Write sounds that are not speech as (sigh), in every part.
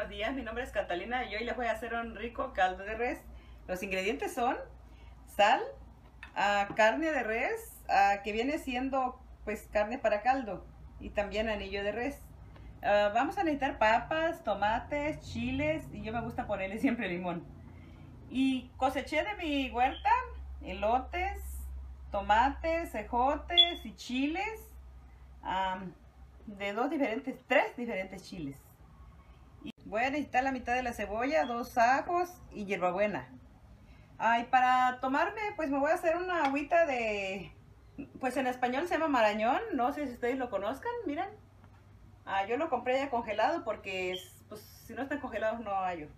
buenos días. Mi nombre es Catalina y hoy les voy a hacer un rico caldo de res. Los ingredientes son sal, carne de res, que viene siendo pues carne para caldo y también anillo de res. Ah, vamos a necesitar papas, tomates, chiles y yo me gusta ponerle (laughs) siempre limón. Y coseché de mi huerta elotes, tomates, ejotes y chiles de dos diferentes, tres diferentes chiles. Y voy a necesitar la mitad de la cebolla, dos ajos y hierbabuena. Ay, para tomarme, pues me voy a hacer una agüita de, pues en español se llama marañón, no sé si ustedes lo conozcan, miren. Ah, yo lo compré ya congelado porque, pues, si no están congelados no hay.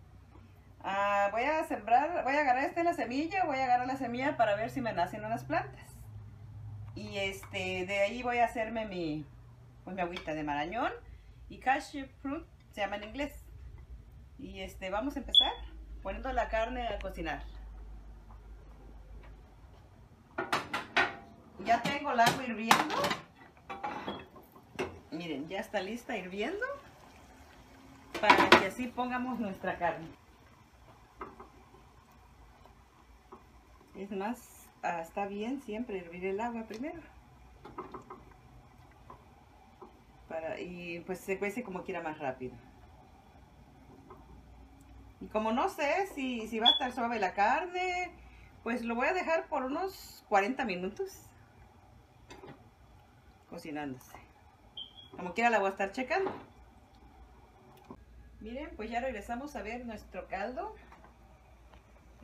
Ah, voy a sembrar, voy a agarrar este la semilla, voy a agarrar la semilla para ver si me nacen unas plantas. Y este, de ahí voy a hacerme mi, pues mi agüita de marañón y cashew fruit se llama en inglés. Y este, vamos a empezar poniendo la carne a cocinar. Ya tengo el agua hirviendo. Miren, ya está lista hirviendo para que así pongamos nuestra carne. Es más, ah, está bien siempre hervir el agua primero. y pues se cuece como quiera más rápido. Como no sé si, si va a estar suave la carne, pues lo voy a dejar por unos 40 minutos cocinándose. Como quiera la voy a estar checando. Miren, pues ya regresamos a ver nuestro caldo.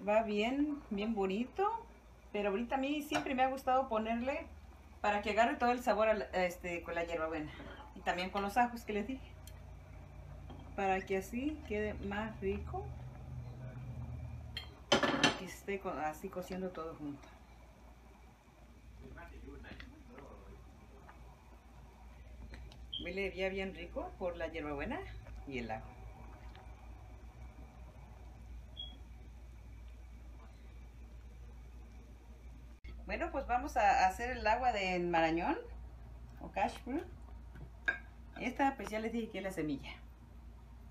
Va bien, bien bonito. Pero ahorita a mí siempre me ha gustado ponerle para que agarre todo el sabor este, con la hierbabuena y también con los ajos que les dije para que así quede más rico y esté así cociendo todo junto. Huele ya bien rico por la hierbabuena y el ajo. Bueno, pues vamos a hacer el agua de marañón o cash esta pues ya les dije que es la semilla.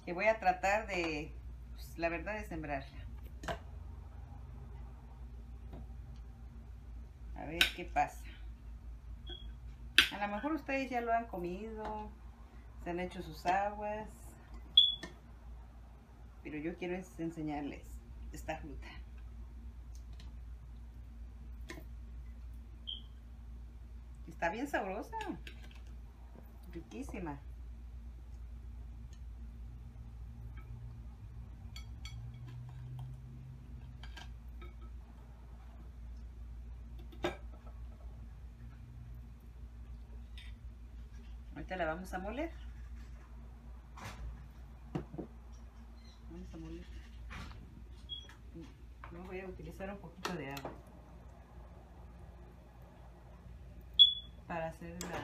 Que voy a tratar de, pues, la verdad, de sembrarla. A ver qué pasa. A lo mejor ustedes ya lo han comido, se han hecho sus aguas. Pero yo quiero enseñarles esta fruta. Está bien sabrosa riquísima. Ahorita la vamos a moler. Vamos a moler. No voy a utilizar un poquito de agua para hacer la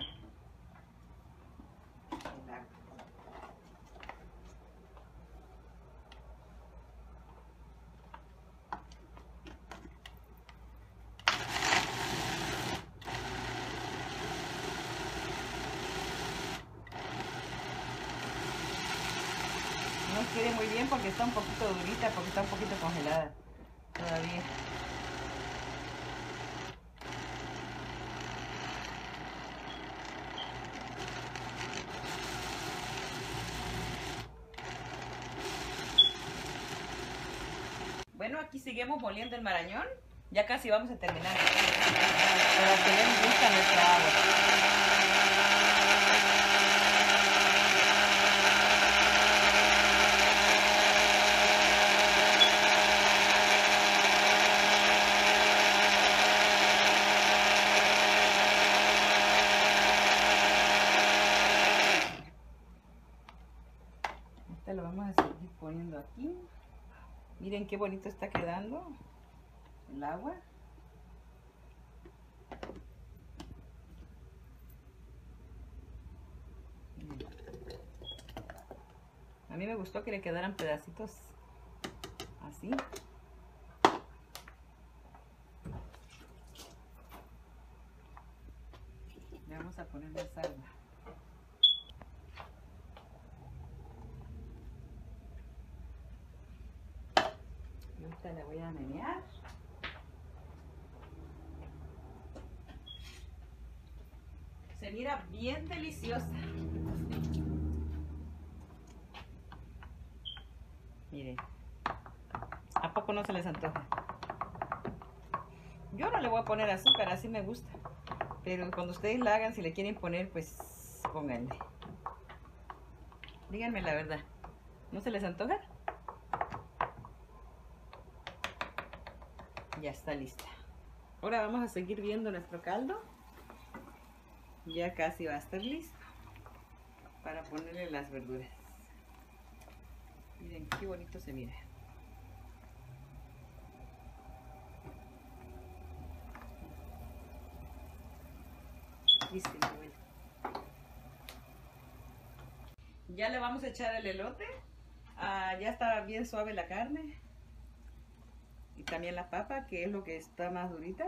no quiere muy bien porque está un poquito durita, porque está un poquito congelada todavía. Bueno, aquí seguimos moliendo el marañón. Ya casi vamos a terminar. Para que les gusta nuestra agua. Este lo vamos a seguir poniendo aquí. Miren qué bonito está quedando el agua. A mí me gustó que le quedaran pedacitos así. Le vamos a poner más agua. Le voy a menear. Se mira bien deliciosa. Miren. ¿A poco no se les antoja? Yo no le voy a poner azúcar, así me gusta. Pero cuando ustedes la hagan, si le quieren poner, pues pónganle. Díganme la verdad. ¿No se les antoja? Ya está lista. Ahora vamos a seguir viendo nuestro caldo. Ya casi va a estar listo para ponerle las verduras. Miren qué bonito se mira. Ya le vamos a echar el elote. Ah, ya está bien suave la carne. Y también la papa, que es lo que está más durita.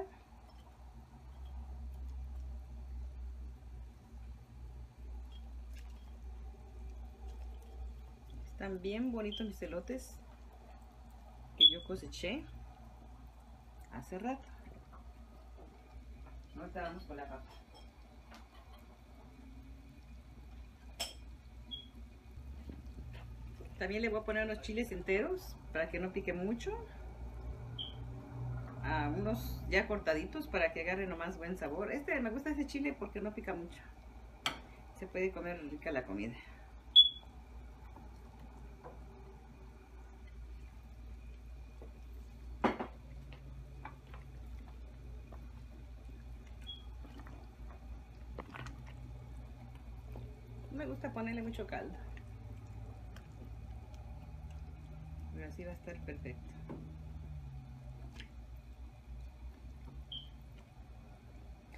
Están bien bonitos mis elotes que yo coseché hace rato. Ahorita vamos con la papa. También le voy a poner unos chiles enteros para que no pique mucho. A unos ya cortaditos para que agarre nomás buen sabor. Este me gusta ese chile porque no pica mucho. Se puede comer rica la comida. me gusta ponerle mucho caldo. así va a estar perfecto.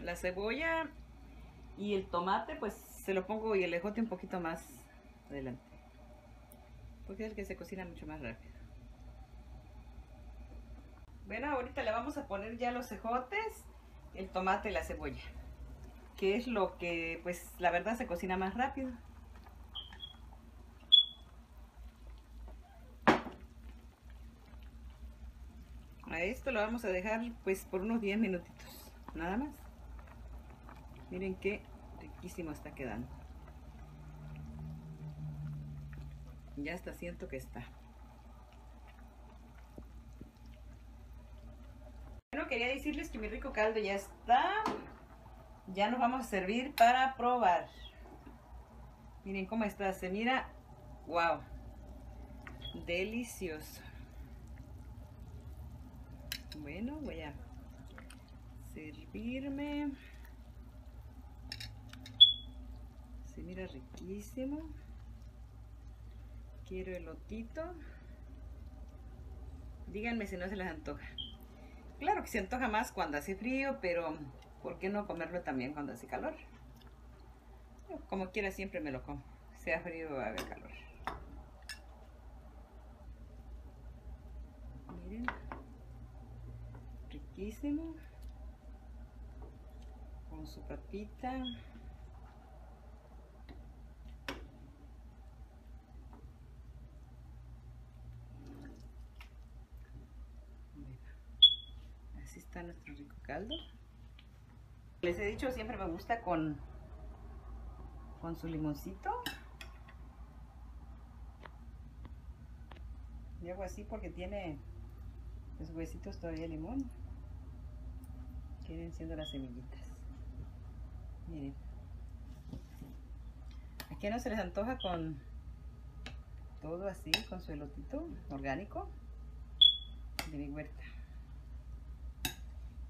La cebolla y el tomate, pues se lo pongo y el ejote un poquito más adelante. Porque es el que se cocina mucho más rápido. Bueno, ahorita le vamos a poner ya los ejotes, el tomate y la cebolla. Que es lo que, pues, la verdad se cocina más rápido. a esto lo vamos a dejar pues por unos 10 minutitos nada más miren qué riquísimo está quedando. Ya está siento que está. Bueno quería decirles que mi rico caldo ya está. Ya nos vamos a servir para probar. Miren cómo está se mira wow delicioso. Bueno, voy a servirme. Mira riquísimo. Quiero el lotito. Díganme si no se les antoja. Claro que se antoja más cuando hace frío, pero ¿por qué no comerlo también cuando hace calor? Como quiera siempre me lo como, sea frío o haga calor. Miren con su papita así nuestro rico caldo. Les he dicho siempre me gusta con con su limoncito. Y hago así porque tiene los huesitos todavía de limón. Vienen siendo las semillitas. Miren. Aquí no se les antoja con todo así con su elotito orgánico de mi huerta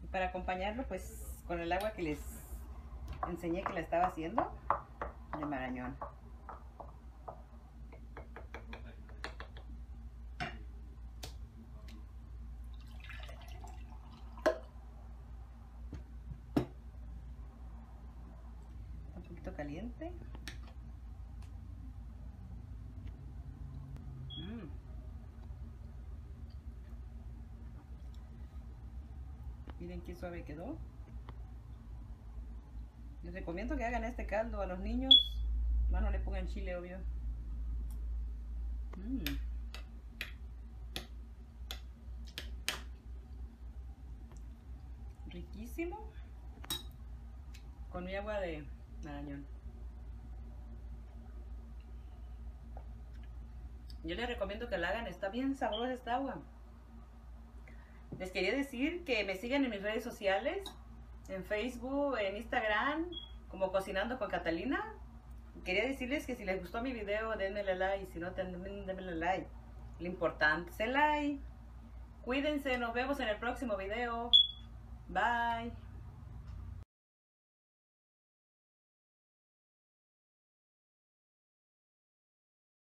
y para acompañarlo pues con el agua que les enseñé que la estaba haciendo de marañón Miren qué suave quedó. Les recomiendo que hagan este caldo a los niños. Más no le pongan chile, obvio. Mm. Riquísimo. Con mi agua de marañón. Yo les recomiendo que la hagan. Está bien sabrosa esta agua. Les quería decir que me sigan en mis redes sociales, en Facebook, en Instagram, como Cocinando con Catalina. Quería decirles que si les gustó mi video, denme like, si no, denme like. Lo importante es el like. Cuídense, nos vemos en el próximo video. Bye.